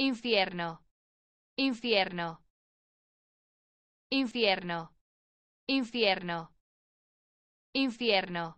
infierno, infierno, infierno, infierno, infierno.